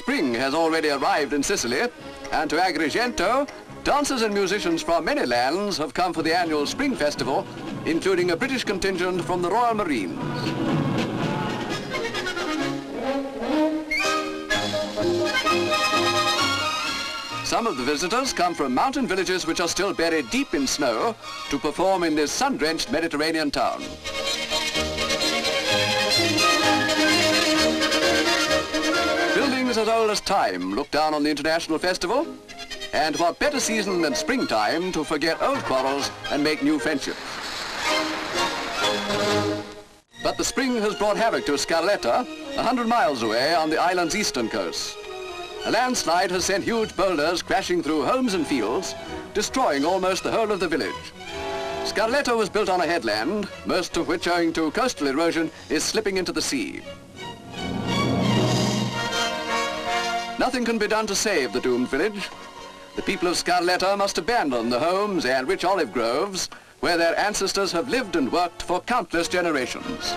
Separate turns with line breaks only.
spring has already arrived in Sicily, and to Agrigento, dancers and musicians from many lands have come for the annual Spring Festival, including a British contingent from the Royal Marines. Some of the visitors come from mountain villages which are still buried deep in snow to perform in this sun-drenched Mediterranean town. Buildings as old as time look down on the International Festival, and what better season than springtime to forget old quarrels and make new friendships. But the spring has brought havoc to Scaletta, 100 miles away on the island's eastern coast. A landslide has sent huge boulders crashing through homes and fields, destroying almost the whole of the village. Scaletta was built on a headland, most of which, owing to coastal erosion, is slipping into the sea. Nothing can be done to save the doomed village. The people of Scaletta must abandon the homes and rich olive groves where their ancestors have lived and worked for countless generations.